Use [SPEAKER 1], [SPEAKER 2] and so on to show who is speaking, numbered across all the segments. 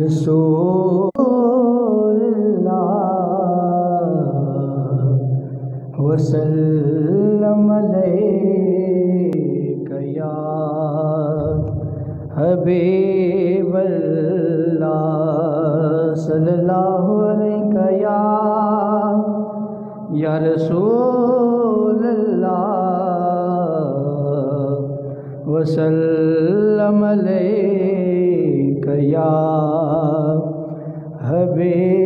[SPEAKER 1] रसूलुल्लाह वसल्लम अलैका या हबीबल्लाह सल्लल्लाहु अलैका या या रसूलल्लाह वसल्लम अलैका या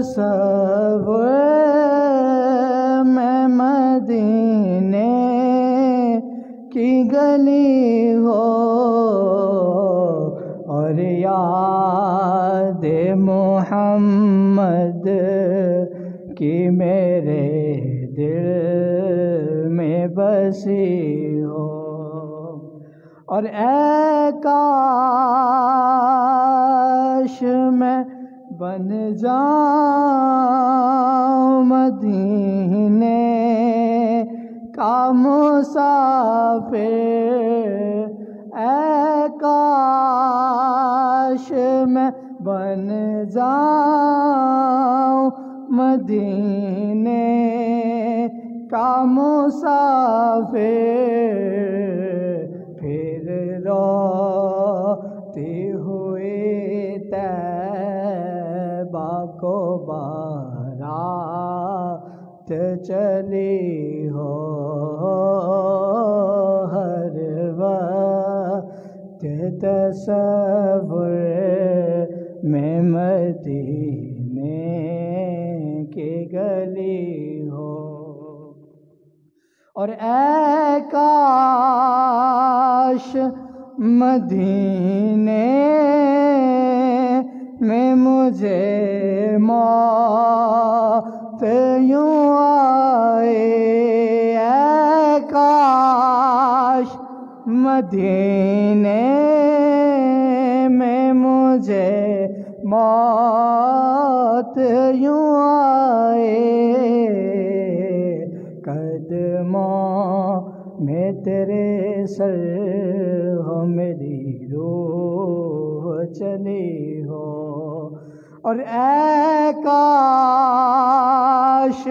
[SPEAKER 1] तस्वुर में मदीने की गली हो और याद मोहम्मद की मेरे दिल में बसी हो। और ए काश मैं बन जाऊँ मदीने का मुसाफिर ए काश मैं बन जाऊँ मदीने का मुसाफिर बारात चली हो हर वक्त तस्वुर में मदीने के गली हो। और ए काश मदीने में मुझे मौत यूँ आए काश मदीने में मुझे मौत यूँ आए। कदमों में तेरे सर हो, मेरी रूह चली हो। और ए काश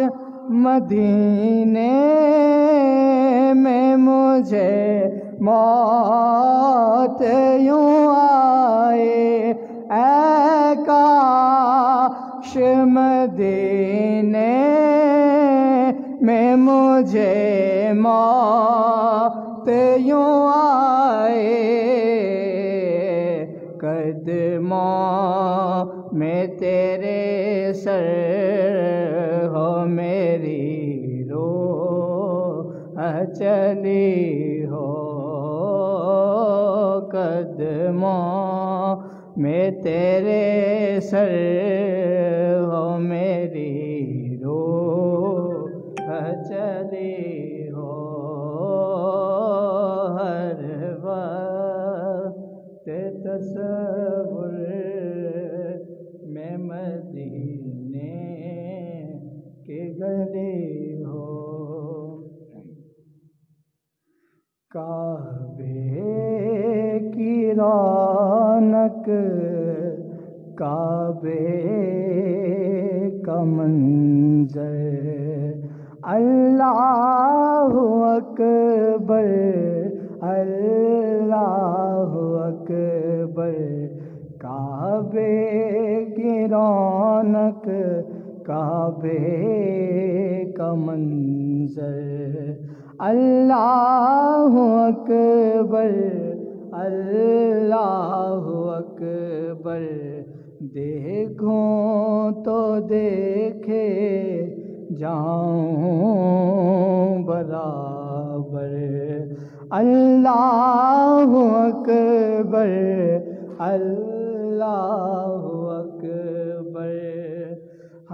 [SPEAKER 1] मदीने में मुझे मौत यूँ आए। ए काश मदीने में मुझे मौत यूँ आए। कदमों में तेरे सर चली हो कदमों में तेरे सर हो मेरी काबे की रौनक काबे का मंजर। अल्लाह अकबर अल्लाह अकबर। काबे की रौनक काबे का मंजर। अल्लाह अकबर अल्लाह अकबर। देखो तो देखे जाऊँ बराबर। अल्लाह अकबर अल्लाह अकबर।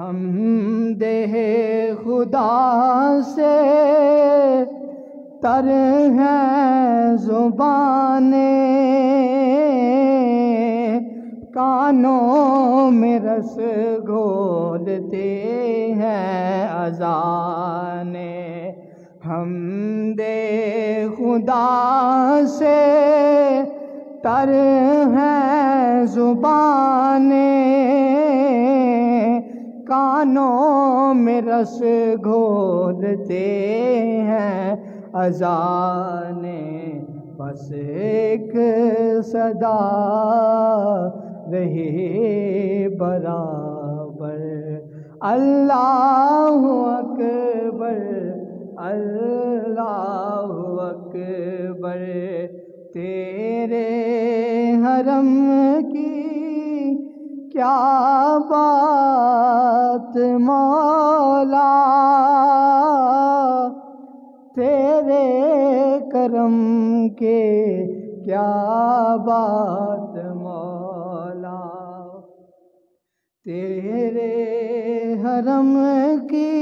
[SPEAKER 1] हम दे खुदा से तर हैं जुबाने, कानों में रस घोलते हैं अजाने। हम दे खुदा से तर हैं जुबाने कानों में रस घोलते हैं। अजाने बस एक सदा रहे बराबर। अल्लाह अकबर अल्लाह अकबर, तेरे हरम की क्या बात मौला? तेरे करम के क्या बात मौला? तेरे हरम की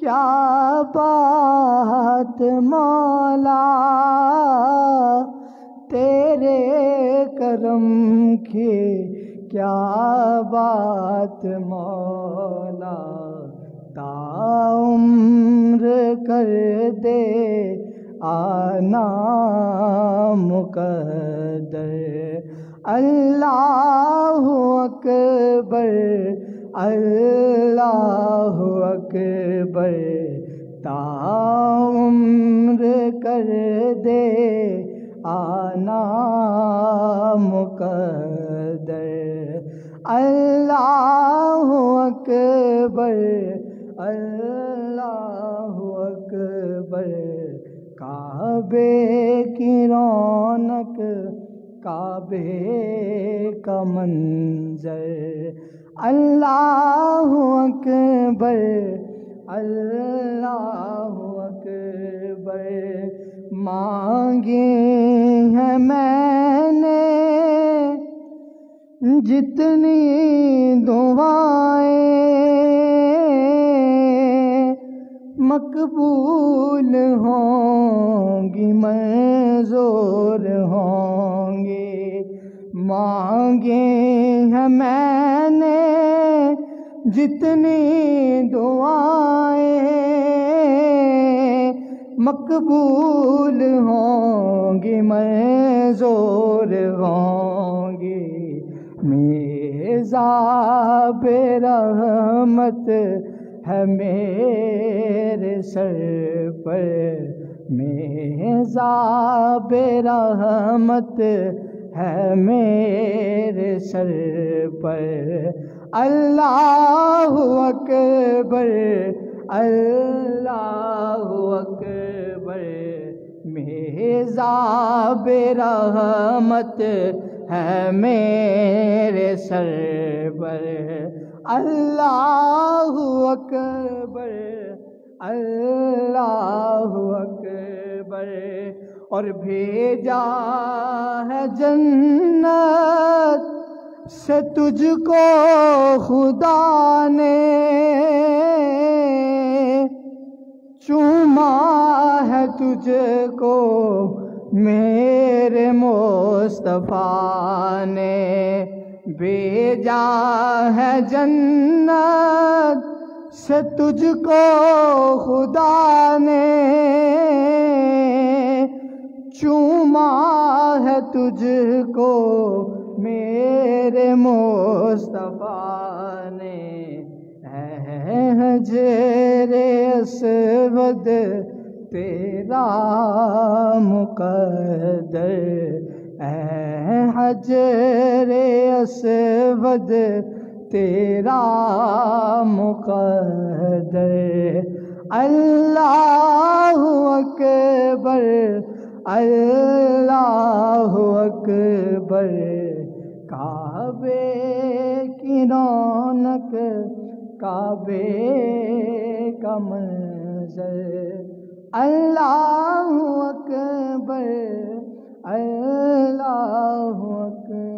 [SPEAKER 1] क्या बात मौला? तेरे करम की क्या बात मौला ताउम्र कर दे आना मुकदर अल्लाह अकबर अल्लाह अकबर। ताउम्र कर दे आना मुकदर अल्लाह अकबर अल्लाह अकबर। काबे की रौनक, काबे का मंजर। अल्लाह अकबर अल्लाह अकबर। मांगे जितनी दुआएं मकबूल होंगी मंजूर होंगे। मांगे हैं मैंने जितनी दुआएं मकबूल होंगी मंजूर होंगी मेजाब रहमत है मेरे सर पर। मेजाब रहमत है मेरे सर पर। अल्लाह अकबर अल्लाह अकबर। मेजाब रहमत है मेरे सर पर। अल्लाह अकबर अल्लाह अकबर। और भेजा है जन्नत से तुझको खुदा ने। चूमा है तुझको मेरे मुस्तफ़ा ने भेजा है जन्नत से तुझको खुदा ने। चूमा है तुझको मेरे मुस्तफ़ा ने। हजरे असवद तेरा मुकदर हजरे असवद, तेरा मुकदर अल्लाह अकबर अल्लाह अकबर। काबे की रौनक, काबे का मंजर। अल्लाह अकबर। अल्लाह अकबर।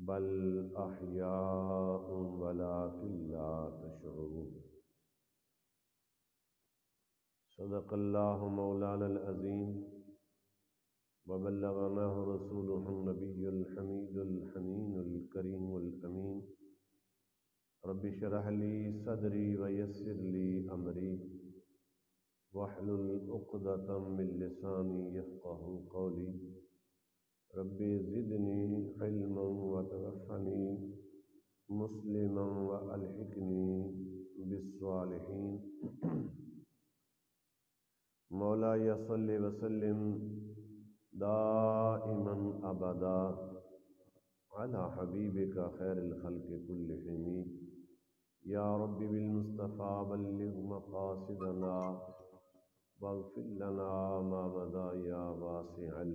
[SPEAKER 2] बल अहिया वला किल्ला तशरू। सदक़ल्लाह मौलानाज़ीम वबल्लना रसूल नबीलहमीदुलहमीनकरीमीन रबिशरहली सदरी वयसरली अमरी। वाहलतम मिलसानी यफ़ कौली। रबी ज़िदनी इल्मा वतवफ़नी मुस्लिमा वलहकनी बिस्वालहीन। मौला सल वसलम दाइमन अबदा अला हबीब का खैर खलक कुल्लहमी या रब बिलमुस्तफ़ा बल्लिग मकासदना, वगफिर लना मा बदा या वासिअल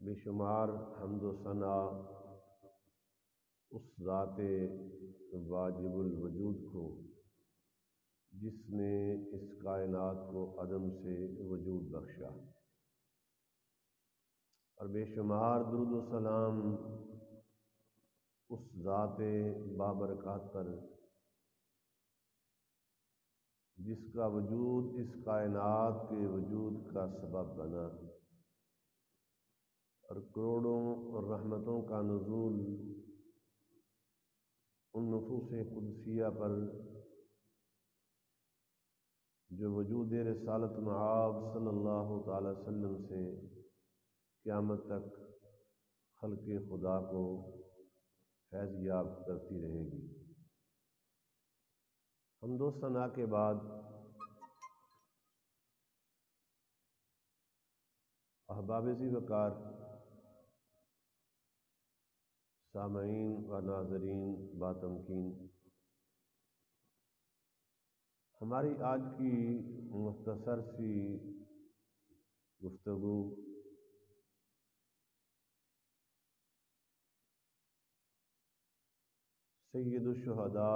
[SPEAKER 2] बेशुमार हमद सना उस ज़ात वाजिबुल वजूद को जिसने इस कायनात को अदम से वजूद बख्शा और बेशुमार सलाम उस ज़ात बाबरकत पर, जिसका वजूद इस कायनात के वजूद का सबब बना। और करोड़ों और रहमतों का नजूल उन नफूस कुदसिया पर, जो वजूद रसालत मआब सल्लल्लाहु अलैहि वसल्लम से क़यामत तक खल के खुदा को फैज़ याब करती रहेगी। हम दो सना के बाद अहबाबी वकार सामीन व नाजरीन, बातमकीन। हमारी आज की मुख्तसर सी गुफ्तगु सैदुलशहदा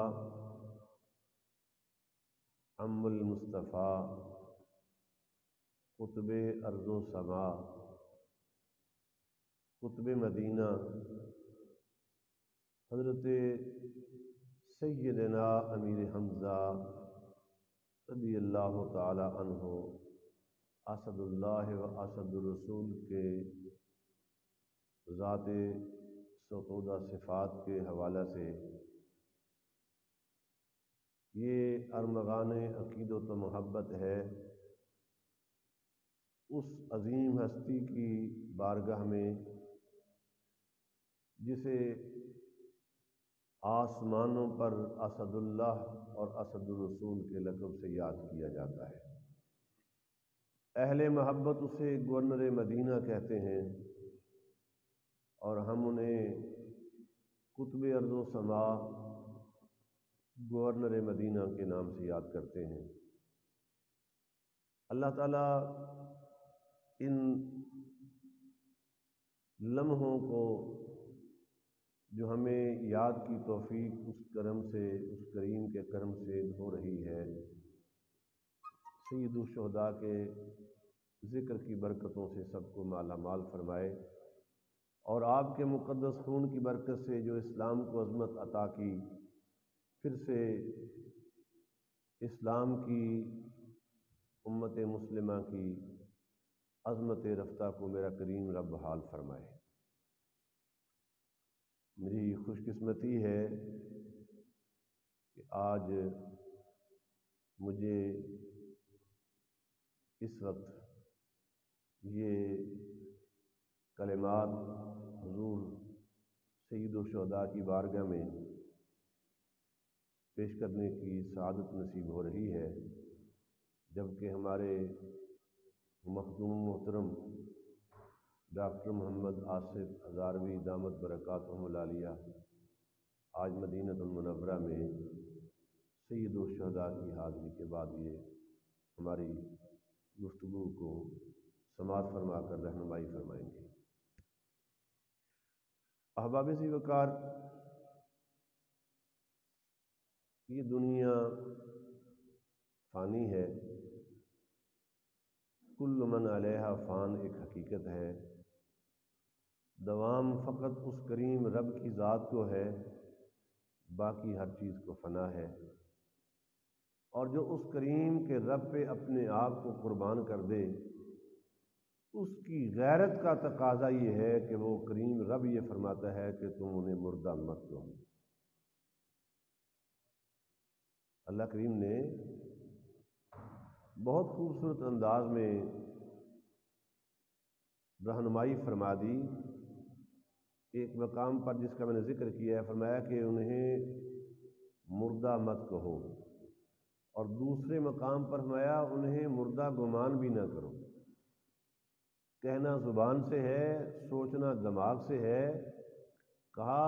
[SPEAKER 2] अम्मुलमुस्तफ़ा कुतुब अर्ज़ो समा कुतुब मदीना हज़रत सैदना अमीर हमज़ा रदी अल्लाह तहो असदुल्लाह व असदुलरसूल के ज़ात सतूदा सिफ़ात के हवाले से ये अरमगान अकीदत महब्बत है। उस अजीम हस्ती की बारगाह में, जिसे आसमानों पर असदुल्लाह और असदुलरसूल के लकब से याद किया जाता है। अहल महब्बत उसे गवर्नर मदीना कहते हैं और हम उन्हें कुतुब अर्ज़ो समा गवर्नर मदीना के नाम से याद करते हैं। अल्लाह ताला इन लम्हों को जो हमें याद की तोफ़ी उस करम से, उस करीम के करम से हो रही है सईदुलशहदा के ज़िक्र की बरकतों से सबको माला माल फरमाए और आपके मुक़दस खून की बरकत से जो इस्लाम को अज़मत अता की फिर से इस्लाम की उम्मत मुस्लिमा की अज़मत रफ्ता को मेरा करीम रब हाल फरमाए। मेरी खुशकस्मती है कि आज मुझे इस वक्त ये कलेमात हजूर सईद की बारगाह में पेश करने की सआदत नसीब हो रही है, जबकि हमारे मखदूम मोहतरम डॉक्टर मोहम्मद आसिफ हज़ारवी दामद बरक़ात लालिया आज मदीनतमनवरा में सईदुलशहदा की हाज़िरी के बाद ये हमारी गुफ्तु को समात फरमा कर रहनुमाई फरमाएँगे। अहबाब सी वकार ये दुनिया फ़ानी है। कुल्ल मन अलहा फ़ान एक हकीकत है। दवाम फ़कत उस करीम रब की ज़ात को है, बाकी हर चीज़ को फ़ना है। और जो उस करीम के रब पे अपने आप को कुर्बान कर दे, उसकी गैरत का तकाजा ये है कि वो करीम रब ये फरमाता है कि तुम उन्हें मुर्दा मत दो अल्लाह करीम ने बहुत खूबसूरत अंदाज में रहनुमाई फरमा दी। एक मकाम पर जिसका मैंने ज़िक्र किया है, फरमाया कि उन्हें मुर्दा मत कहो। और दूसरे मकाम पर फरमाया, उन्हें मुर्दा गुमान भी ना करो। कहना ज़ुबान से है, सोचना दिमाग से है। कहा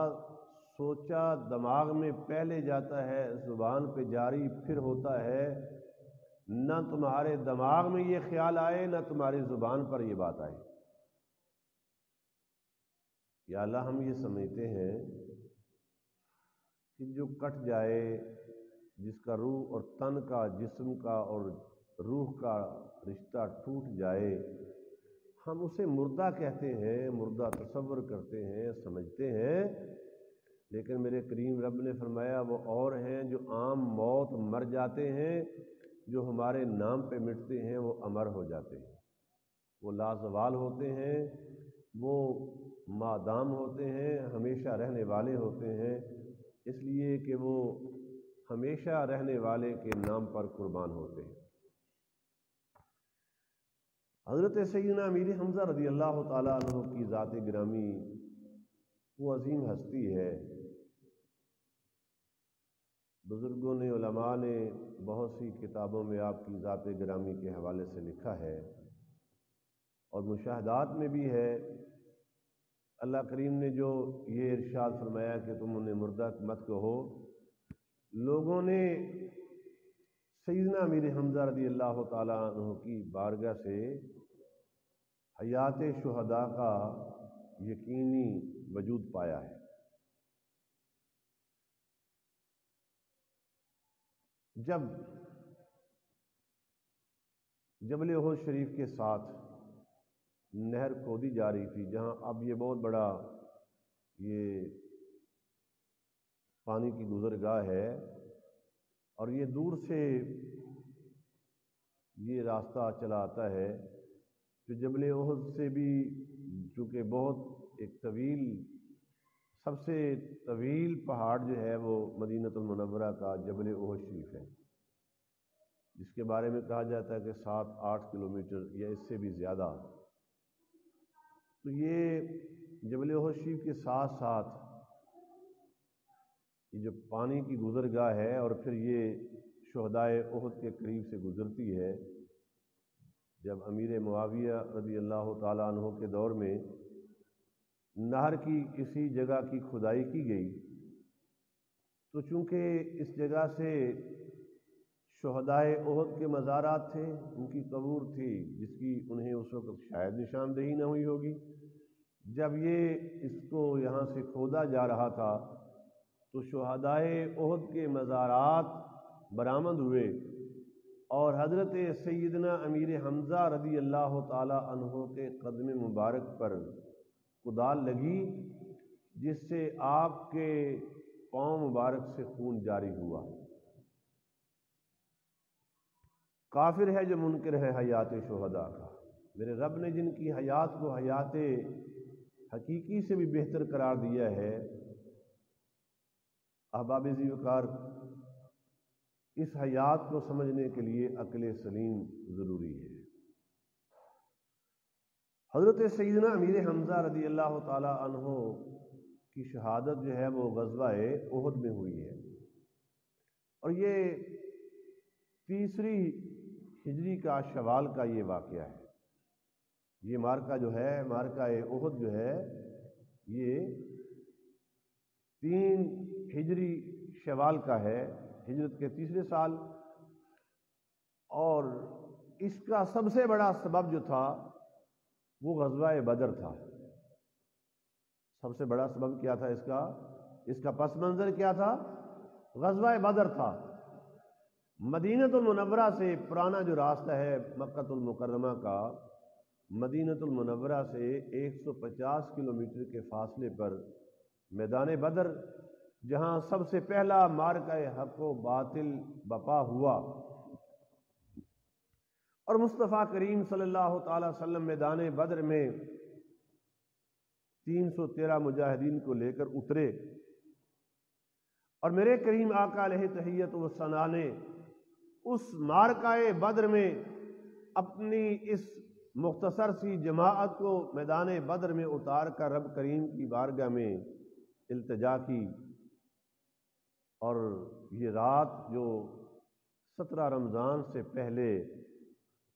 [SPEAKER 2] सोचा दिमाग में पहले जाता है, ज़ुबान पे जारी फिर होता है। न तुम्हारे दिमाग में ये ख्याल आए, न तुम्हारी ज़ुबान पर ये बात आए। या अल्लाह, हम ये समझते हैं कि जो कट जाए, जिसका रूह और तन का, जिस्म का और रूह का रिश्ता टूट जाए, हम उसे मुर्दा कहते हैं, मुर्दा तस्वर करते हैं, समझते हैं। लेकिन मेरे करीम रब ने फरमाया, वो और हैं जो आम मौत मर जाते हैं, जो हमारे नाम पे मिटते हैं, वो अमर हो जाते हैं। वो लाजवाल होते हैं, वो मादाम होते हैं, हमेशा रहने वाले होते हैं, इसलिए कि वो हमेशा रहने वाले के नाम पर कुर्बान होते हैं। हज़रत सैदना मीर हमज़ा रदी अल्लाह तु की ज़ात ग्रामी वो अजीम हस्ती है बुज़ुर्गों ने, उलमा ने बहुत सी किताबों में आपकी ज़ात ग्रामी के हवाले से लिखा है और मुशाहदात में भी है। अल्लाह करीम ने जो ये इरशाद फरमाया कि तुम उन्हें मुर्दा मत कहो। लोगों ने सईदना मीर हमजा रदी अल्लाह तु की बारगाह से हयात शहदा का यकीनी वजूद पाया है। जब जबल ओहद शरीफ के साथ नहर खोदी जा रही थी, जहाँ अब ये बहुत बड़ा ये पानी की गुजरगाह है, और ये दूर से ये रास्ता चला आता है जो जबल ओहद से भी चूँकि बहुत एक तवील सबसे तवील पहाड़ जो है वो मदीनतुलमनवरा का जबल ओहद शरीफ है। जिसके बारे में कहा जाता है कि सात आठ किलोमीटर या इससे भी ज़्यादा। तो ये जबल ओहद शरीफ के साथ साथ ये जो पानी की गुजरगाह है और फिर ये शहदाय ओहद के करीब से गुज़रती है, जब अमीर मुआविया रदी अल्लाह तु के दौर में नहर की किसी जगह की खुदाई की गई तो चूँकि इस जगह से शहदाय ओहद के मज़ारात थे, उनकी कबूर थी, जिसकी उन्हें उस वक्त शायद निशानदेही न हुई होगी। जब ये इसको यहाँ से खोदा जा रहा था तो शहदाय ओहद के मज़ारात बरामद हुए और हज़रत सैदना अमीर हमज़ा रदी अल्लाह तहों के कदम मुबारक पर कुदाल लगी, जिससे आपके पाँव मुबारक से खून जारी हुआ। काफिर है जो मुनकर है हयात शहदा का। मेरे रब ने जिनकी हयात को हयात हकीकी से भी बेहतर करार दिया है, अहबाब जीवकार, इस हयात को समझने के लिए अकल सलीम ज़रूरी है। हज़रत सईदना अमीर हमज़ा रदी अल्लाह तहो की शहादत जो है वो गजबा ओहद में हुई है। और ये तीसरी हिजरी का शवाल का ये वाक़ है। ये मार्का जो है, मार्का ओहद जो है, ये तीन हिजरी शवाल का है, हिजरत के तीसरे साल। और इसका सबसे बड़ा सबब जो था वो गजवा बदर था। सबसे बड़ा सबब क्या था इसका? इसका पस मंज़र क्या था? गजवा बदर था। मदीनतुलमनवरा से पुराना जो रास्ता है मक्तुलमकरमा का मदीनतुलमनवरा से 150 किलोमीटर के फासले पर मैदान बदर, जहाँ सबसे पहला मार्का हक बातिल बपा हुआ। और मुस्तफ़ा करीम सल्लल्लाहु अलैहि वसल्लम मैदान बद्र में 313 मुजाहिदीन को लेकर उतरे। और मेरे करीम आका तहैत वसना ने उस मारकाए बद्र में अपनी इस मुख्तसर सी जमात को मैदान बद्र में उतार कर रब करीम की बारगाह में इल्तजा की। और ये रात जो सत्रह रमज़ान से पहले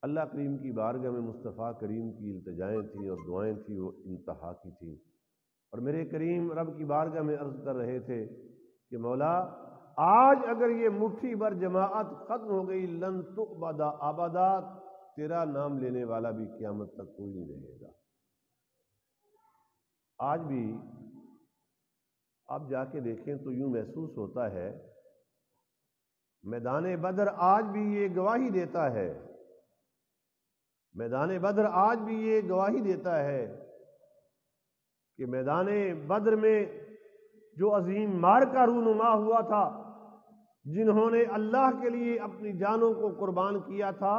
[SPEAKER 2] अल्लाह करीम की बारगाह में मुस्तफ़ा करीम की इल्तजाएँ थी और दुआएँ थी, वो इंतहा की थी। और मेरे करीम रब की बारगाह में अर्ज़ कर रहे थे कि मौला, आज अगर ये मुट्ठी भर जमात ख़त्म हो गई, लन तो बदा आबादा तेरा नाम लेने वाला भी क़्यामत तक कोई नहीं रहेगा। आज भी आप जाके देखें तो यूँ महसूस होता है, मैदान बदर आज भी ये गवाही देता है मैदान बद्र आज भी ये गवाही देता है कि मैदान बद्र में जो अजीम मार का रूनुमा हुआ था, जिन्होंने अल्लाह के लिए अपनी जानों को कुर्बान किया था,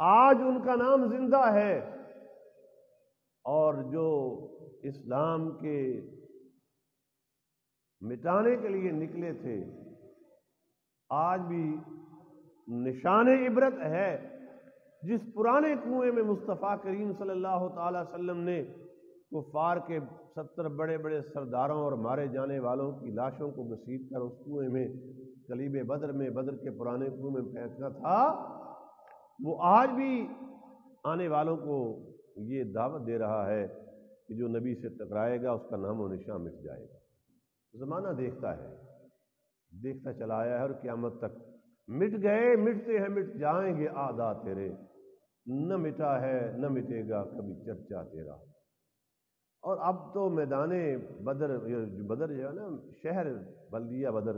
[SPEAKER 2] आज उनका नाम ज़िंदा है। और जो इस्लाम के मिटाने के लिए निकले थे, आज भी निशान इबरत है। जिस पुराने कुएँ में मुस्तफ़ा करीम सल्लल्लाहु अलैहि वसल्लम ने कुफार के सत्तर बड़े बड़े सरदारों और मारे जाने वालों की लाशों को घसीट कर उस कुएँ में, कलीब बदर में, बदर के पुराने कुएँ में फेंकना था, वो आज भी आने वालों को ये दावत दे रहा है कि जो नबी से टकराएगा, उसका नाम और निशान मिट जाएगा। ज़माना देखता है, देखता चला आया है और क़्यामत तक, मिट गए, मिटते हैं, मिट जाएँगे आदा तेरे। न मिटा है, न मिटेगा कभी चर्चा तेरा। और अब तो मैदान बदर बदर जो है ना, शहर बल्दिया बदर।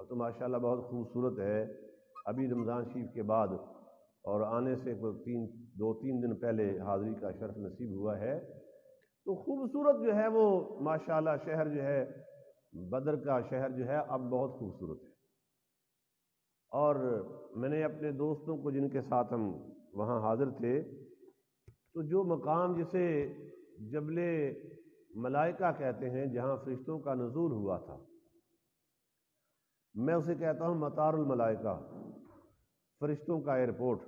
[SPEAKER 2] अब तो माशाल्लाह बहुत खूबसूरत है। अभी रमज़ान शरीफ के बाद और आने से कोई तीन, दो, तीन दिन पहले हाज़री का शर्फ नसीब हुआ है। तो खूबसूरत जो है वो, माशाल्लाह शहर जो है, बदर का शहर जो है, अब बहुत खूबसूरत है। और मैंने अपने दोस्तों को जिनके साथ हम वहाँ हाज़िर थे तो जो मकाम जिसे जबले मलाइका कहते हैं, जहाँ फरिश्तों का नजूल हुआ था, मैं उसे कहता हूँ मतारुल मलाइका, फरिश्तों का एयरपोर्ट।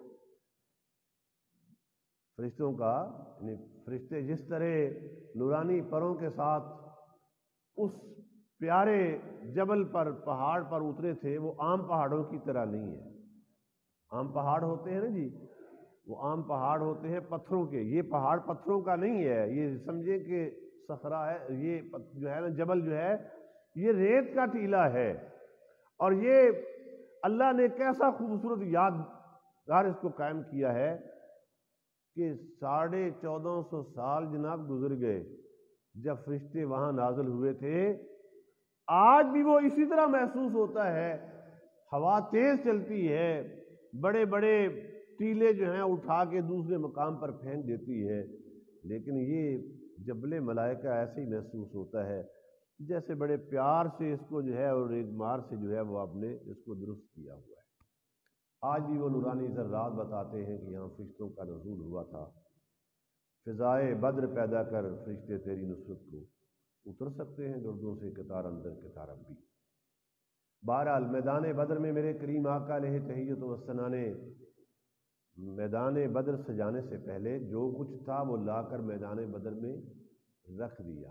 [SPEAKER 2] फरिश्तों का, यानी फरिश्ते जिस तरह नूरानी परों के साथ उस प्यारे जबल पर, पहाड़ पर उतरे थे, वो आम पहाड़ों की तरह नहीं है। आम पहाड़ होते हैं ना जी वो आम पहाड़ होते हैं पत्थरों के। ये पहाड़ पत्थरों का नहीं है। ये समझे कि सखरा है, ये जो है ना, जबल जो है, ये रेत का टीला है। और ये अल्लाह ने कैसा खूबसूरत यादगार इसको कायम किया है कि साढ़े चौदह सौ साल जनाब गुजर गए, जब फरिश्ते वहाँ नाजल हुए थे। आज भी वो इसी तरह महसूस होता है। हवा तेज चलती है बड़े बड़े टीले जो हैं उठा के दूसरे मकाम पर फेंक देती है। लेकिन ये जबले मलाइका ऐसे ही महसूस होता है, जैसे बड़े प्यार से इसको जो है और एक मार से जो है वो आपने इसको दुरुस्त किया हुआ है। आज भी वो नूरानी जर्रात बताते हैं कि यहाँ फरिश्तों का नजूल हुआ था। फ़िज़ाए बद्र पैदा कर फरिश्ते तेरी नुसरत को उतर सकते हैं गर्दों से कतार अंदर कतार भी। बहरहाल मैदान बद्र में मेरे करीम आका लहे तहैत वसना ने मैदान बदर सजाने से पहले जो कुछ था वो लाकर मैदान बदर में रख दिया।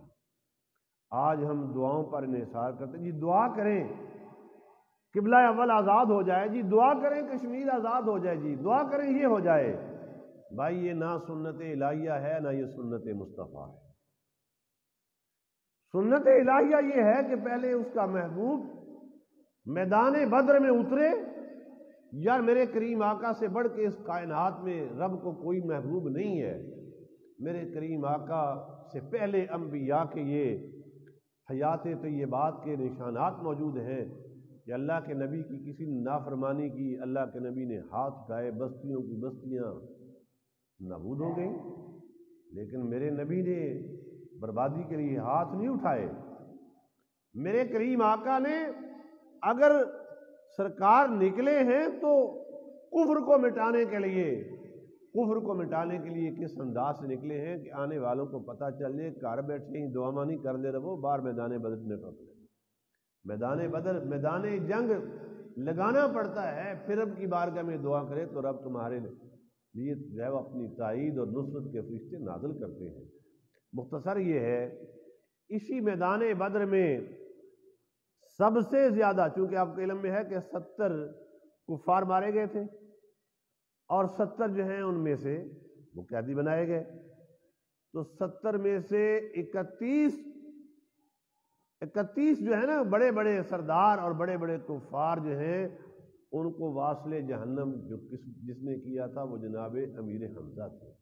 [SPEAKER 2] आज हम दुआओं पर इसार करते जी, दुआ करें। किबला अव्वल आज़ाद हो जाए। जी, दुआ करें, कश्मीर आज़ाद हो जाए। जी, दुआ करें, ये हो जाए। भाई, ये ना सुन्नत इलाहिया है, ना ये सुन्नत मुस्तफ़ा है। सुन्नत इलाहिया ये है कि पहले उसका महबूब मैदान बद्र में उतरे यार मेरे करीम आका से बढ़ के इस कायनात में रब को कोई महबूब नहीं है। मेरे करीम आका से पहले अम्बिया के ये हयात ये बात के निशानात मौजूद हैं कि अल्लाह के नबी की किसी नाफरमानी की, अल्लाह के नबी ने हाथ उठाए, बस्तियों की बस्तियाँ नबूद हो गई। लेकिन मेरे नबी ने बर्बादी के लिए हाथ नहीं उठाए। मेरे करीम आका ने अगर सरकार निकले हैं तो कुफर को मिटाने के लिए, कुफर को मिटाने के लिए किस अंदाज से निकले हैं कि आने वालों को पता चल जाए, घर बैठे ही दुआ मानी कर ले रहो, बाहर मैदान बदर में पक ले मैदान बदर मैदान जंग लगाना पड़ता है, फिर अब की बारगाह में दुआ करे तो रब तुम्हारे लिए जो है अपनी तइद और नुसरत के फरिश्ते नाजल करते हैं। मुख्तसर ये है, इसी मैदान बदर में सबसे ज़्यादा, चूँकि आपके इलम में है कि सत्तर कुफार मारे गए थे, और सत्तर जो हैं उनमें से वो कैदी बनाए गए। तो सत्तर में से इकतीस इकतीस जो है ना बड़े बड़े सरदार और बड़े बड़े कुफार जो हैं, उनको वासले जहन्नम जो किस, जिसने किया था, वो जनाब अमीर हमजा थे।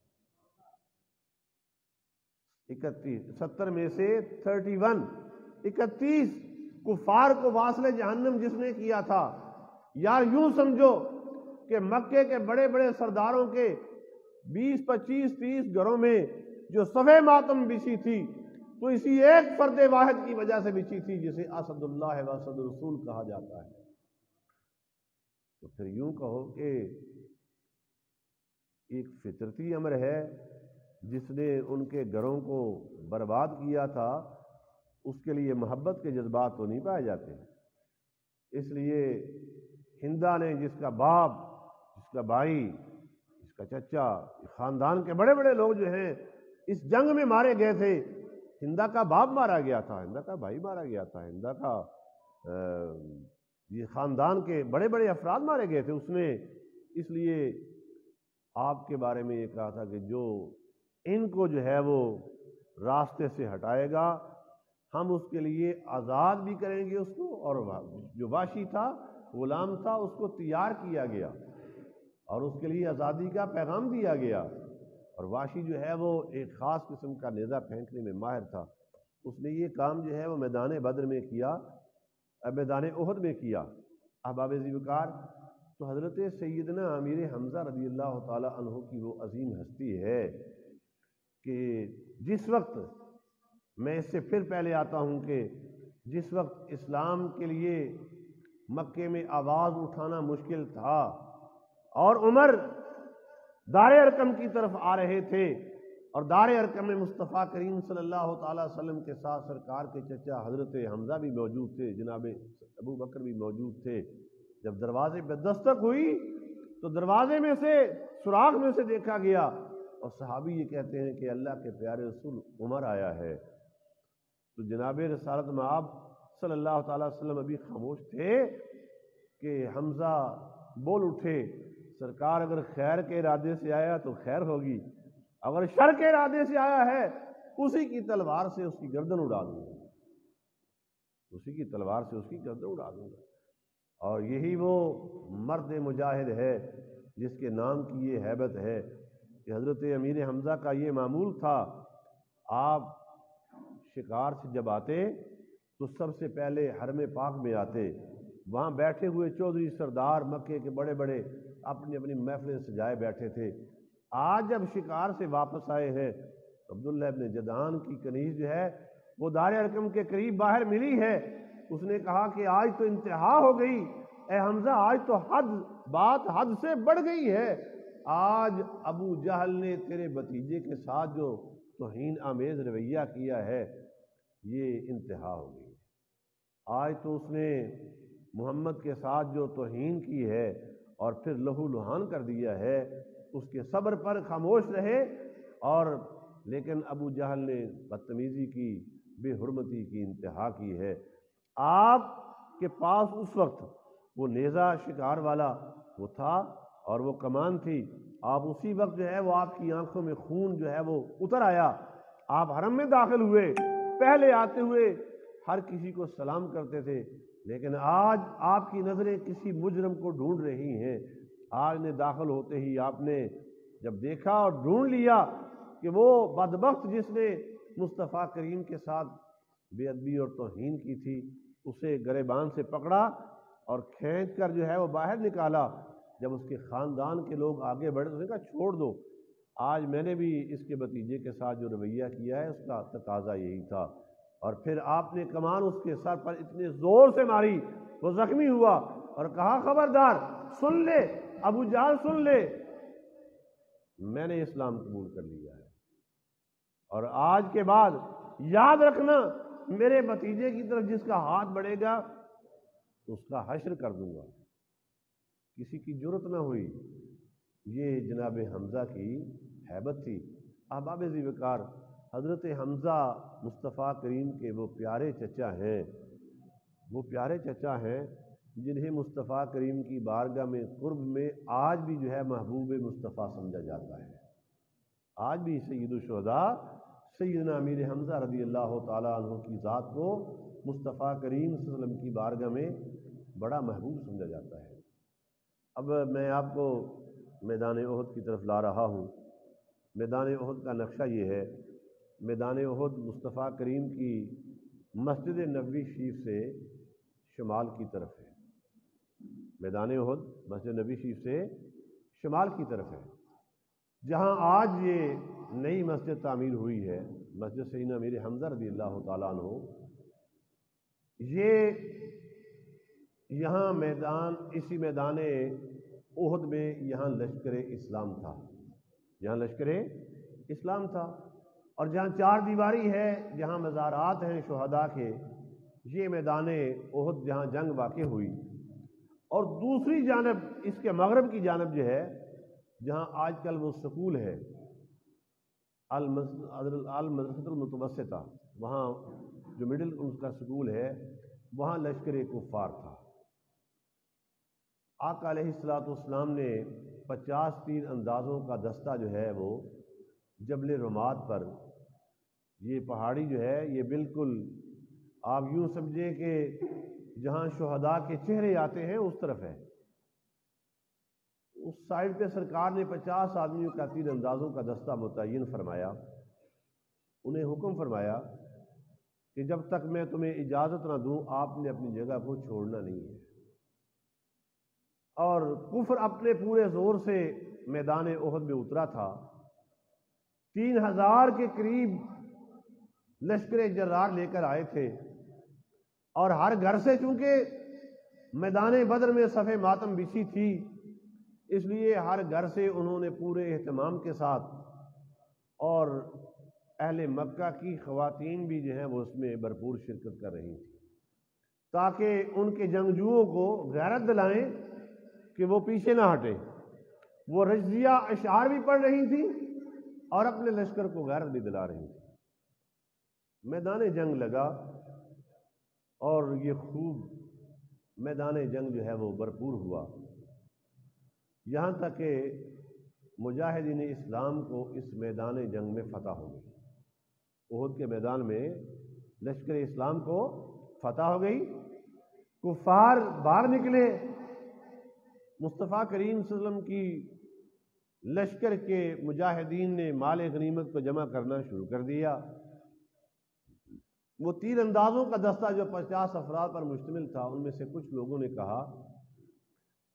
[SPEAKER 2] इकतीस, सत्तर में से थर्टी वन, इकतीस कुफार को वासले जहन्नम जिसने किया था। या यूँ समझो कि मक्के के बड़े बड़े सरदारों के 20, 25, 30 घरों में जो सफ़े मातम बिछी थी तो इसी एक फर्द वाहिद की वजह से बिछी थी जिसे असदुल्ला वसद रसूल कहा जाता है। तो फिर यूँ कहो कि एक फितरती अमर है जिसने उनके घरों को बर्बाद किया था उसके लिए मोहब्बत के जज्बात तो नहीं पाए जाते इसलिए हिंदा ने जिसका बाप, जिसका भाई, जिसका चचा ख़ानदान के बड़े बड़े लोग जो हैं, इस जंग में मारे गए थे। हिंदा का बाप मारा गया था, हिंदा का भाई मारा गया था, हिंदा का ये ख़ानदान के बड़े बड़े अफराद मारे गए थे उसने। इसलिए आपके बारे में ये कहा था कि जो इनको जो है वो रास्ते से हटाएगा हम उसके लिए आज़ाद भी करेंगे उसको और जो वाशी था, गुलाम था, उसको तैयार किया गया। और उसके लिए आज़ादी का पैगाम दिया गया। और वाशी जो है वो एक ख़ास किस्म का नेज़ा फेंकने में माहिर था। उसने ये काम जो है वो मैदान बद्र में किया मैदान उहद में किया। अहबाब जीवकार तो हज़रत सैदना अमीर हमज़ा रदी अल्लाह तहों की वो अजीम हस्ती है कि जिस वक्त मैं इससे फिर पहले आता हूँ कि जिस वक्त इस्लाम के लिए मक्के में आवाज़ उठाना मुश्किल था और उमर दार अरकम की तरफ़ आ रहे थे और दार अरकम में मुस्तफ़ा करीम सल्लल्लाहु अलैहि वसल्लम के साथ सरकार के चचा हज़रत हमज़ा भी मौजूद थे, जनाब अबू बकर भी मौजूद थे। जब दरवाजे पर दस्तक हुई तो दरवाजे में से सुराख में से देखा गया और सहाबी ये कहते हैं कि अल्लाह के प्यारे रसूल उमर आया है। तो जनाब रसालत माब सल्लल्लाहु अलैहि वसल्लम अभी खामोश थे कि हमज़ा बोल उठे, सरकार अगर खैर के इरादे से आया तो खैर होगी, अगर शर के इरादे से आया है, उसी की तलवार से उसकी गर्दन उड़ा दूँगा। उसी की तलवार से उसकी गर्दन उड़ा दूँगा। और यही वो मर्द मुजाहिद है, जिसके नाम की ये हैबत है कि हज़रत अमीर हमज़ा का ये मामूल था, आप शिकार से जब आते तो सबसे पहले हरम पाक में आते। वहाँ बैठे हुए चौधरी सरदार मक्के के बड़े बड़े अपनी अपनी महफिलें सजाए बैठे थे। आज जब शिकार से वापस आए हैं तो अब्दुल्ला इबन जदान की कनीज जो है, वो दार अरकम के करीब बाहर मिली है। उसने कहा कि आज तो इंतहा हो गई। ए हमजा, आज तो हद, बात हद से बढ़ गई है। आज अबू जहल ने तेरे भतीजे के साथ जो तोहन आमेज रवैया किया है ये इंतहा हो गई आज तो उसने मोहम्मद के साथ जो तोहन की है और फिर लहू लुहान कर दिया है, उसके सब्र पर खामोश रहे और लेकिन अबू जहल ने बदतमीज़ी की, बेहरमती की, इंतहा की है। आपके पास उस वक्त वो नेज़ा शिकार वाला वो था और वो कमान थी। आप उसी वक्त जो है वो आपकी आँखों में खून जो है वो उतर आया। आप हरम में दाखिल हुए। पहले आते हुए हर किसी को सलाम करते थे, लेकिन आज आपकी नज़रें किसी मुजरम को ढूंढ रही हैं। आज ने दाखिल होते ही आपने जब देखा और ढूंढ लिया कि वो बदबख्त जिसने मुस्तफ़ा करीम के साथ बेअदबी और तोहन की थी, उसे गरेबान से पकड़ा और खींच कर जो है वो बाहर निकाला। जब उसके ख़ानदान के लोग आगे बढ़े तो उसने कहा, छोड़ दो। आज मैंने भी इसके भतीजे के साथ जो रवैया किया है, उसका तकाजा यही था। और फिर आपने कमान उसके सर पर इतने ज़ोर से मारी, वो ज़ख्मी हुआ और कहा, खबरदार, सुन ले, अबू जाल सुन ले। मैंने इस्लाम कबूल कर लिया है। और आज के बाद याद रखना, मेरे भतीजे की तरफ़ जिसका हाथ बढ़ेगा, उसका हश्र कर दूँगा। किसी की ज़रूरत ना हुई। ये जनाब हमज़ा की हैबत थी। अहबाब जीवकार, हज़रत हमज़ा मुस्तफ़ा करीम के वो प्यारे चचा हैं। वो प्यारे चचा हैं, जिन्हें मुस्तफ़ा करीम की बारगाह में, कुर्ब में आज भी जो है महबूब मुस्तफ़ा समझा जाता है। आज भी सईदुलशहदा सैदना अमीर हमज़ा रदी अल्लाह तु की ज़ात को मुस्तफ़ा करीम वसल्लम की बारगाह में बड़ा महबूब समझा जाता है। अब मैं आपको मैदान अहद की तरफ़ ला रहा हूँ। मैदान अहद का नक्शा ये है, मैदान अहद मुस्तफ़ा करीम की मस्जिद नबी शरीफ से शुमाल की तरफ़ है। मैदान उहद मस्जिद नबी शरीफ से शुमाल की तरफ़ है। जहाँ आज ये नई मस्जिद तामीर हुई है, मस्जिद सैन अमीर हमजा रदी अल्लाह तु ये यहाँ मैदान, इसी मैदान उहद में यहाँ लश्कर इस्लाम था। यहाँ लश्कर इस्लाम था। और जहाँ चार दीवारी है, जहाँ मज़ारात हैं शहदा के, ये मैदान उहद जहाँ जंग वाक़ हुई। और दूसरी जानब, इसके मगरब की जानब जो है, जहाँ आज कल वो स्कूल है अलमदरसतुलमतवसता वहाँ जो मिडिल उसका स्कूल है, वहाँ लश्कर कुफ़ार था। आकाम ने पचास तीन अंदाज़ों का दस्ता जो है वो जबल रमात पर, ये पहाड़ी जो है, ये बिल्कुल आप यूँ समझें कि जहाँ शहदा के चेहरे आते हैं, उस तरफ़ है। उस साइड पे सरकार ने पचास आदमियों का तीन अंदाज़ों का दस्ता मुतन फरमाया, उन्हें हुक्म फरमाया कि जब तक मैं तुम्हें इजाज़त ना दूँ, आपने अपनी जगह को छोड़ना नहीं है। और कुफर अपने पूरे ज़ोर से मैदान ओहद में उतरा था। तीन हज़ार के करीब लश्कर जर्रार लेकर आए थे और हर घर से चूँकि मैदान बदर में सफ़े मातम बिछी थी, इसलिए हर घर से उन्होंने पूरे अहतमाम के साथ और अहल मक्का की खातन भी जो है वो उसमें भरपूर शिरकत कर रही थी, ताकि उनके जंगजुओं को गैरत दिलाएँ कि वो पीछे ना हटे। वो रजिया अशार भी पढ़ रही थी और अपने लश्कर को गैरत भी दिला रही थी। मैदान जंग लगा और ये खूब मैदान जंग जो है वो भरपूर हुआ। यहाँ तक कि मुजाहिदीन इस्लाम को इस मैदान जंग में फतह हो गई। उहद के मैदान में लश्कर इस्लाम को फतह हो गई। कुफार बाहर निकले मुस्तफ़ा करीम वसल्लम की लश्कर के मुजाहिदीन ने माल गनीमत को जमा करना शुरू कर दिया। वो तीन अंदाजों का दस्ता जो पचास अफराद पर मुश्तमिल था, उनमें से कुछ लोगों ने कहा,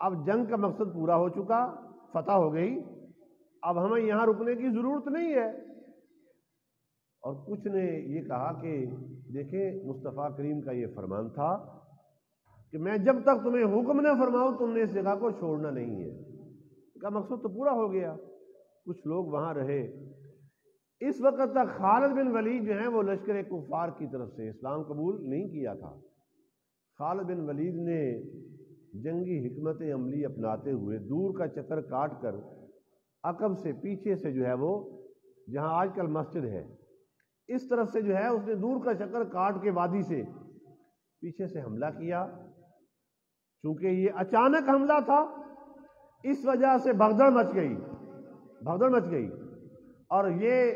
[SPEAKER 2] अब जंग का मकसद पूरा हो चुका, फतह हो गई, अब हमें यहाँ रुकने की ज़रूरत नहीं है। और कुछ ने ये कहा कि, देखें, मुस्तफ़ा करीम का ये फरमान था कि मैं जब तक तुम्हें हुक्म न फरमाऊं, तुमने इस जगह को छोड़ना नहीं है। का मकसद तो पूरा हो गया। कुछ लोग वहाँ रहे। इस वक्त तक खालिद बिन वलीद जो है, वो लश्कर कुफार की तरफ़ से इस्लाम कबूल नहीं किया था। खालिद बिन वलीद ने जंगी हमत अमली अपनाते हुए दूर का चक्कर काट कर अकब से पीछे से जो है वो, जहाँ आजकल मस्जिद है, इस तरफ़ से जो है उसने दूर का चक्कर काट के वादी से पीछे से हमला किया। चूँकि ये अचानक हमला था, इस वजह से भगदड़ मच गई, भगदड़ मच गई। और ये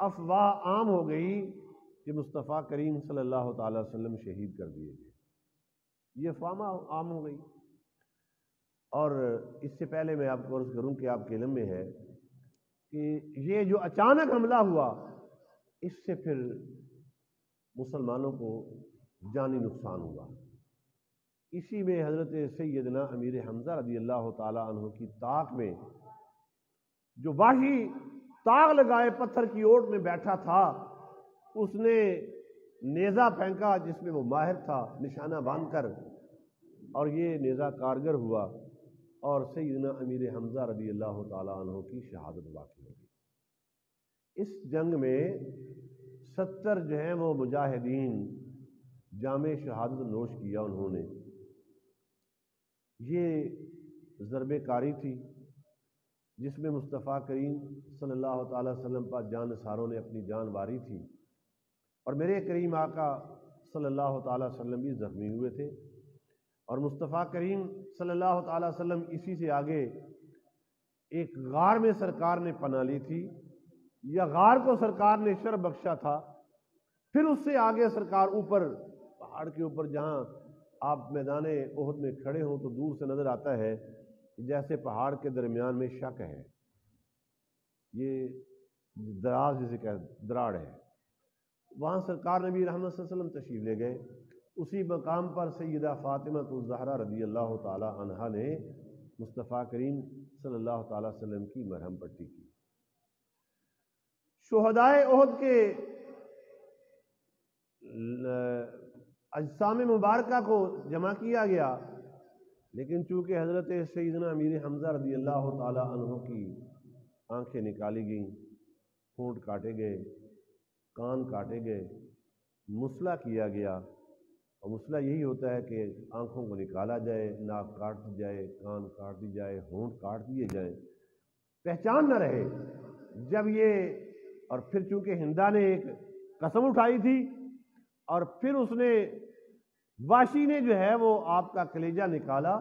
[SPEAKER 2] अफवाह आम हो गई कि मुस्तफ़ा करीम सल्लल्लाहु अलैहि वसल्लम शहीद कर दिए गए। ये अफवाह आम हो गई। और इससे पहले मैं आपको अर्ज़ करूँ कि आपके इलम में है कि ये जो अचानक हमला हुआ, इससे फिर मुसलमानों को जानी नुकसान हुआ। इसी में हज़रत सैदना अमीर हमज़ा रदी अल्लाह तु की ताक में, जो वाही ताक लगाए पत्थर की ओट में बैठा था, उसने नेज़ा फेंका जिसमें वो माहिर था, निशाना बांधकर, और ये नेज़ा कारगर हुआ, और सैदना अमीर हमज़ा रदी अल्लाह तु की शहादत वाक़ हो गई। इस जंग में सत्तर जो हैं वो मुजाहिदीन, जाम शहादत नोश किया उन्होंने। ये ज़रब कारी थी, जिसमें मुस्तफ़ा करीम सल्लल्लाहु अलैहि वसल्लम पर जान सारों ने अपनी जान वारी थी। और मेरे करीम आका सल्लल्लाहु अलैहि वसल्लम भी ज़ख्मी हुए थे। और मुस्तफ़ा करीम सल्लल्लाहु अलैहि वसल्लम इसी से आगे एक गार में सरकार ने पना ली थी, या गार को सरकार ने शर बख्शा था, फिर उससे आगे सरकार ऊपर, पहाड़ के ऊपर जहाँ आप मैदान ओहद में खड़े हों तो दूर से नज़र आता है जैसे पहाड़ के दरमियान में शक है। ये दराज जिसे कह, दराड़ है। वहाँ सरकार नबी रहमत तशीफ ले गए। उसी मकाम पर सैदा फ़ातिमा तो ज़हरा रदी अल्लाह तहा ने मुस्तफ़ा करीम सल्लल्लाहु अलैहि की मरहम पट्टी की। शहदाय ओहद के अजसाम मुबारक को जमा किया गया। लेकिन चूँकि हज़रत सईदना अमीर हमज़ा रदी अल्लाह तहों की आँखें निकाली गईं, होंठ काटे गए, कान काटे गए, मुसला किया गया। और मुसला यही होता है कि आँखों को निकाला जाए, नाक काट दी जाए, कान काट दी जाए, होंठ काट दिए जाए। पहचान न रहे। जब ये और फिर चूँकि हिंदा ने एक कसम उठाई थी और फिर उसने वाशी ने जो है वो आपका कलेजा निकाला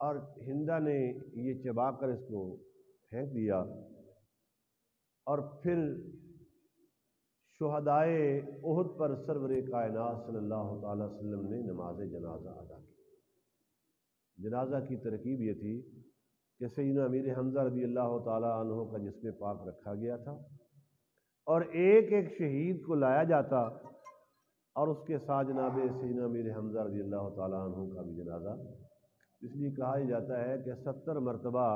[SPEAKER 2] और हिंदा ने ये चबा कर इसको फेंक दिया और फिर शहदाए उहद पर सरवर कायनात सल्लल्लाहु अलैहि वसल्लम ने नमाज़ जनाजा अदा की। जनाजा की तरकीब ये थी कि सैदना अमीर हमजा रदी अल्लाह तहों का जिसमें पाक रखा गया था और एक एक शहीद को लाया जाता और उसके साथ जनाब सैदना अमीर हमजा रदी अल्लाह तहों का भी जनाजा। इसलिए कहा जाता है कि सत्तर मरतबा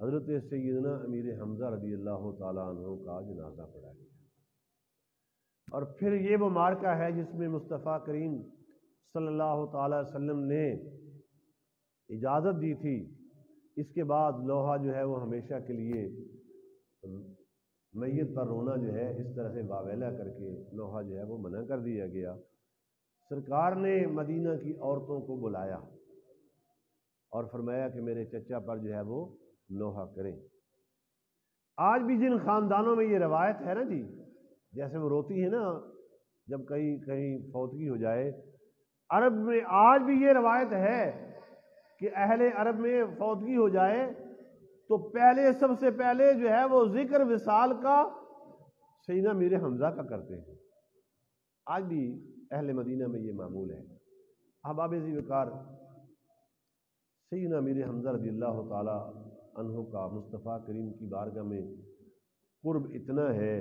[SPEAKER 2] हज़रत सैदना अमीर हमजा रज़ी अल्लाह तहों का जनाजा पढ़ा गया। और फिर ये वो मार्का है जिसमें मुस्तफ़ा करीम सल्लल्लाहु अलैहि वसल्लम ने इजाज़त दी थी। इसके बाद लोहा जो है वो हमेशा के लिए मैत पर रोना जो है, इस तरह से वावेला करके लोहा जो है वो मना कर दिया गया। सरकार ने मदीना की औरतों को बुलाया और फरमाया कि मेरे चचा पर जो है वो लोहा करें। आज भी जिन ख़ानदानों में ये रवायत है ना जी, जैसे वो रोती है ना, जब कहीं कहीं फौतगी हो जाए, अरब में आज भी ये रवायत है कि अहले अरब में फौतगी हो जाए तो पहले, सबसे पहले जो है वो ज़िक्र विसाल का सईना मेरे हमजा का करते हैं। आज भी अहल मदीना में ये मामूल है। अहबाब वकार सईना मेरे हमजा रदी तहों का मुस्तफ़ा करीम की बारगाह में कुर्ब इतना है,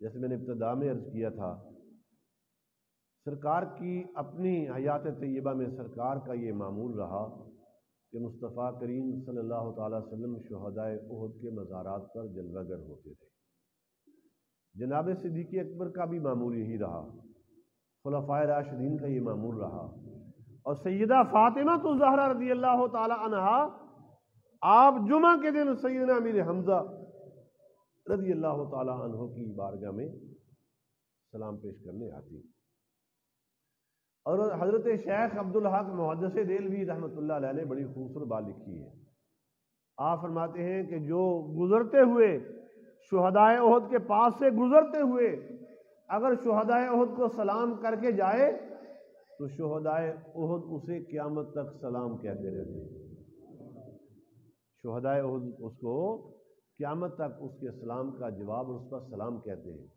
[SPEAKER 2] जैसे मैंने इब्तदा में अर्ज़ किया था, सरकार की अपनी हयात तय्यबा में सरकार का ये मामूल रहा। कि मुस्तफ़ा करीम सल्लल्लाहु अलैहि वसल्लम शहदाय उहद के मज़ारात पर जलवागर होते थे। जनाब सिद्दीकी अकबर का भी मामूल यही रहा। खुलफ़ाए राशदीन का ये मामूल रहा। और सैदा फ़ातिमा तो जहरा रदी अल्लाह तहा आप जुमा के दिन सैदना अमीर हमज़ा रज़ी अल्लाह तहों की बारगाह में सलाम पेश करने आती। और हज़रत शेख अब्दुल हक मुहदस देलवी रहमत ने बड़ी खूबसूरत बात लिखी है। आप फरमाते हैं कि जो गुजरते हुए शहदाय अहद के पास से गुजरते हुए अगर शहदाय अहद को सलाम करके जाए तो शहदाय अहद उसे क्यामत तक सलाम कहते रहते हैं। शहदाय अहद उसको क़्यामत तक उसके सलाम का जवाब और उस पर सलाम कहते हैं।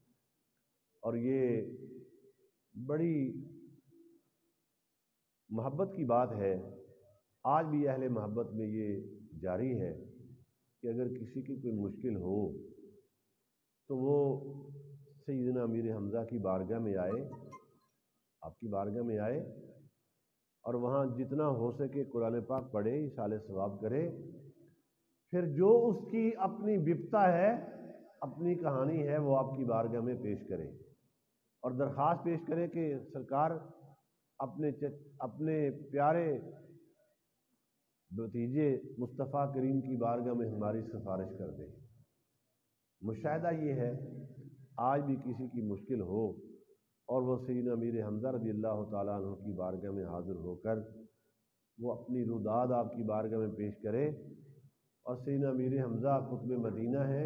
[SPEAKER 2] और ये बड़ी मोहब्बत की बात है, आज भी अहल मोहब्बत में ये जारी है कि अगर किसी की कोई मुश्किल हो तो वो सैदना अमीर हमज़ा की बारगाह में आए, आपकी बारगाह में आए और वहाँ जितना हो सके कुरान पाक पढ़े, इसाले सवाब करे, फिर जो उसकी अपनी विपता है, अपनी कहानी है, वो आपकी बारगाह में पेश करें और दरख्वास्त पेश करें कि सरकार अपने अपने प्यारे भतीजे मुस्तफ़ा करीम की बारगाह में हमारी सिफारिश कर दें। मुशाह ये है, आज भी किसी की मुश्किल हो और वह सैन अमीर हमजा रदी अल्लाह तु की बारगाह में हाज़िर होकर वो अपनी रुदाद आपकी बारगाह में पेश करे और सीना मीर हमज़ा कुतुब मदीना है,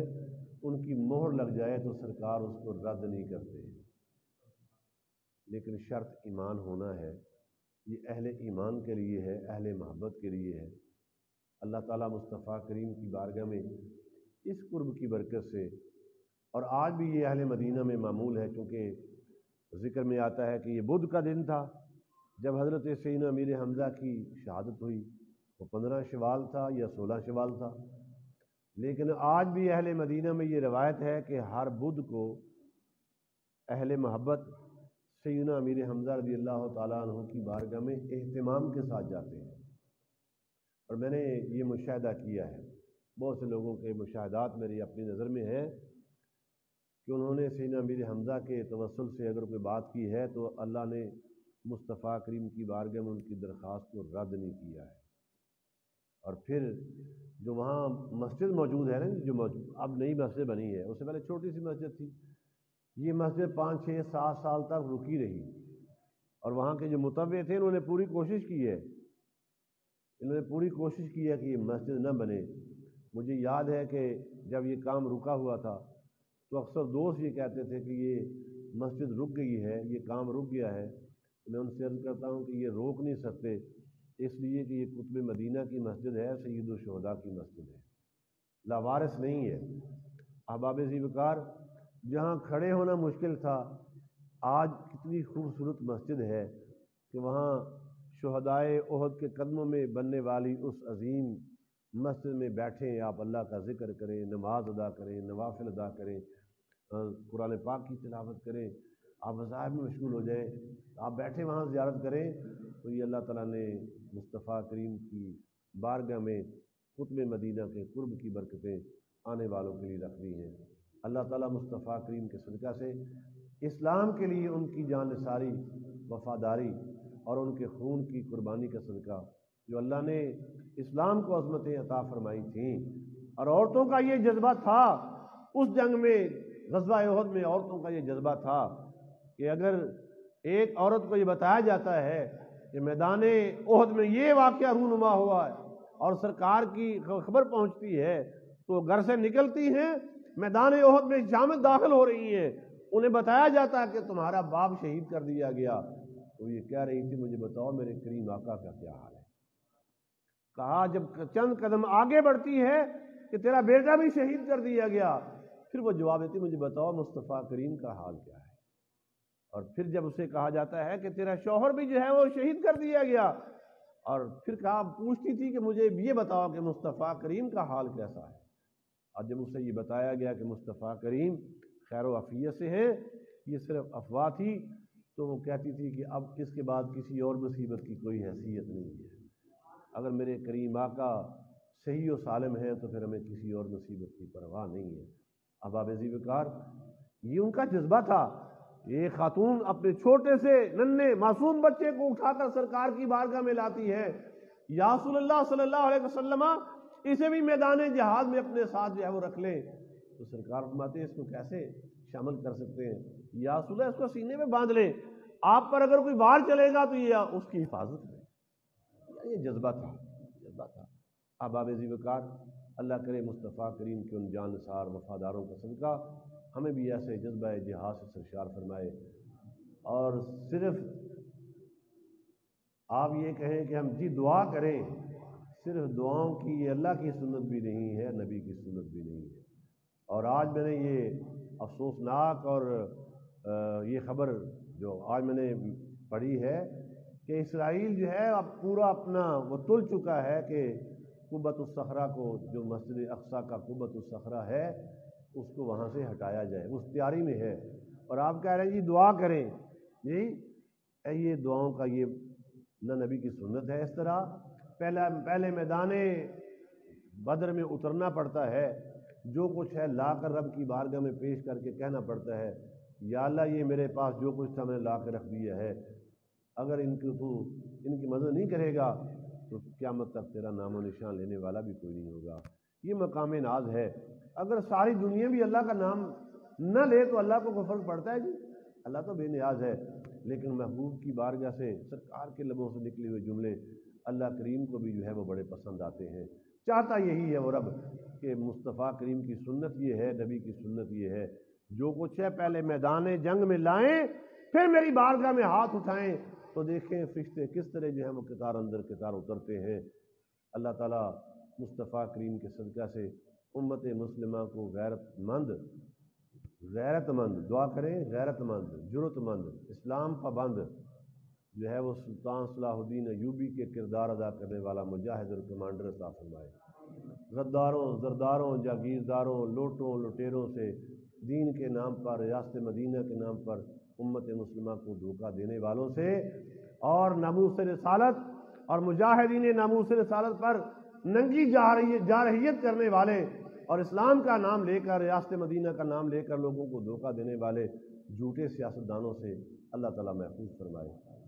[SPEAKER 2] उनकी मोहर लग जाए तो सरकार उसको रद्द नहीं करते। लेकिन शर्त ईमान होना है। ये अहल ईमान के लिए है, अहल मोहब्बत के लिए है। अल्लाह ताला मुस्तफ़ा करीम की बारगाह में इस कुर्ब की बरकत से और आज भी ये अहल मदीना में मामूल है, चूँकि ज़िक्र में आता है कि ये बुध का दिन था, जब हज़रत सैन अमीर हमज़ा की शहादत हुई। वो पंद्रह शवाल था या सोलह शवाल था। लेकिन आज भी अहल मदीना में ये रवायत है कि हर बुध को अहल महब्बत सैना अमीर हमजा रदी अल्लाह तु की बारगाह में अहतमाम के साथ जाते हैं। और मैंने ये मुशाह किया है। बहुत से लोगों के मुशाहदात मेरी अपनी नज़र में है कि उन्होंने सैना अमीर हमज़ा के तवसल से अगर कोई बात की है तो अल्लाह ने मुस्तफ़ा करीम की बारगाह में उनकी दरख्वास्त को रद्द नहीं किया है। और फिर जो वहाँ मस्जिद मौजूद है ना जो अब नई मस्जिद बनी है, उससे पहले छोटी सी मस्जिद थी। ये मस्जिद पाँच छः सात साल तक रुकी रही। और वहाँ के जो मुतवे थे उन्होंने पूरी कोशिश की है। इन्होंने पूरी कोशिश की है कि ये मस्जिद न बने। मुझे याद है कि जब ये काम रुका हुआ था तो अक्सर दोस्त ये कहते थे कि ये मस्जिद रुक गई है, ये काम रुक गया है। मैं उनसे अर्ज़ करता हूँ कि ये रोक नहीं सकते, इसलिए कि ये कुतुब मदीना की मस्जिद है सईदुलशहदा की मस्जिद है। लावारिस नहीं है। अहबाब जीवकार जहाँ खड़े होना मुश्किल था, आज कितनी खूबसूरत मस्जिद है कि वहाँ शहदाय अहद के कदमों में बनने वाली उस अजीम मस्जिद में बैठें, आप अल्लाह का ज़िक्र करें, नमाज़ अदा करें, नवाफिल अदा करें कुरान पाक की तिलावत करें, आप वज़ाहब में मशगूल हो जाएँ, आप बैठे, वहाँ ज़्यारत करें तो ये अल्लाह ताला ने मुस्तफ़ा करीम की बारगाह में कुतब मदीना के कुर्ब की बरकतें आने वालों के लिए रख दी हैं। अल्लाह ताला मुस्तफ़ा करीम के सदका से इस्लाम के लिए उनकी जान सारी, वफादारी और उनके खून की कुर्बानी का सदका जो अल्लाह ने इस्लाम को अजमतें अता फरमाई थी। और औरतों का ये जज्बा था, उस जंग में गजबा अहद में औरतों का ये जज्बा था कि अगर एक औरत को ये बताया जाता है कि मैदान ओहद में ये वाक़ रूनुमा हुआ है और सरकार की खबर पहुँचती है तो घर से निकलती हैं मैदान ओहद में शामिल दाखिल हो रही हैं। उन्हें बताया जाता है कि तुम्हारा बाप शहीद कर दिया गया। तो ये कह रही थी, मुझे बताओ मेरे करीम आका का क्या हाल है? कहा, जब चंद कदम आगे बढ़ती है कि तेरा बेटा भी शहीद कर दिया गया, फिर वो जवाब देती, मुझे बताओ मुस्तफ़ा करीम का हाल क्या है? और फिर जब उसे कहा जाता है कि तेरा शोहर भी जो है वो शहीद कर दिया गया, और फिर कहा, पूछती थी कि मुझे ये बताओ कि मुस्तफ़ा करीम का हाल कैसा है? और जब उसे ये बताया गया कि मुस्तफ़ा करीम खैर वफ़ीत से है, ये सिर्फ़ अफवाह थी तो वो कहती थी कि अब इसके बाद किसी और मुसीबत की कोई हैसियत नहीं है। अगर मेरे करीम आका सही और सालम है तो फिर हमें किसी और मुसीबत की परवाह नहीं है। अब आबेजी वकार, ये उनका जज्बा था। ये खातून अपने छोटे से नन्हे मासूम बच्चे को उठाकर सरकार की बारगाह में लाती है। यासुल्लाह सल्लल्लाहु अलैहि वसल्लम इसे भी मैदान जहाज़ में अपने साथ जो है वो रख ले। तो सरकार फरमाते इसको कैसे शामिल कर सकते हैं? या यासुल्ला इसको सीने में बाँध ले। आप पर अगर कोई बाहर चलेगा तो ये उसकी हिफाजत है ये जज्बा था जज्बा था। अब आबेजी वकार, अल्लाह करे मुस्तफ़ा करीम के उन जानसार वफादारों का सदका। हमें भी ऐसे जज्बा जिहाज से सरशार फरमाए। और सिर्फ़ आप ये कहें कि हम जी दुआ करें सिर्फ़ दुआओं की, अल्लाह की सुन्नत भी नहीं है, नबी की सुन्नत भी नहीं है। और आज मैंने ये अफसोसनाक और ये खबर जो आज मैंने पढ़ी है कि इसराइल जो है, अब पूरा अपना वो तुल चुका है कि कुबत सखरा को, जो मस्जिद अक्सा का कुबत सखरा है, उसको वहाँ से हटाया जाए। उस तैयारी में है। और आप कह रहे हैं, जी दुआ करें। जी ये दुआओं का ये न नबी की सुन्नत है इस तरह। पहला, पहले मैदान बदर में उतरना पड़ता है। जो कुछ है ला कर रब की बारगाह में पेश करके कहना पड़ता है, या अल्लाह, ये मेरे पास जो कुछ था, मैंने ला कर रख दिया है। अगर इनकी तू, इनकी मदद नहीं करेगा तो क्यामत तक तेरा नामो निशान लेने वाला भी कोई नहीं होगा। ये मकाम नाज है। अगर सारी दुनिया भी अल्लाह का नाम न ले तो अल्लाह को कोई फ़र्क पड़ता है जी? अल्लाह तो बेनियाज है। लेकिन महबूब की बारगाह से, सरकार के लबों से निकले हुए जुमले अल्लाह करीम को भी जो है वो बड़े पसंद आते हैं। चाहता यही है वो रब कि मुस्तफ़ा करीम की सुन्नत ये है, नबी की सुन्नत ये है। जो कुछ है, पहले मैदान, जंग में लाएँ, फिर मेरी बारगाह में हाथ उठाएँ तो देखें फिश्ते किस तरह जो है वो कितार अंदर कितार उतरते हैं। अल्लाह ताला मुस्तफ़ा करीम के सदका से उम्मत मुस्लिमा को गैरतमंद गैरतमंद, दुआ करें, गैरतमंद, जरूरतमंद, इस्लाम पाबंद जो है वो सुल्तान सलाहुद्दीन अयूबी के किरदार अदा करने वाला मुजाहिद और कमांडर अता फरमाए। गद्दारों, जरदारों, जागीरदारों, लोटों, लुटेरों से दीन के नाम पर, रियासत मदीना के नाम पर उम्मत मुस्लिमा को धोखा देने वालों से और नामूस रसालत और मुजाहिदीन नामूस रसालत पर नंगी जारहियत करने वाले और इस्लाम का नाम लेकर, रियासत मदीना का नाम लेकर लोगों को धोखा देने वाले झूठे सियासतदानों से अल्लाह ताला महफूज फरमाए।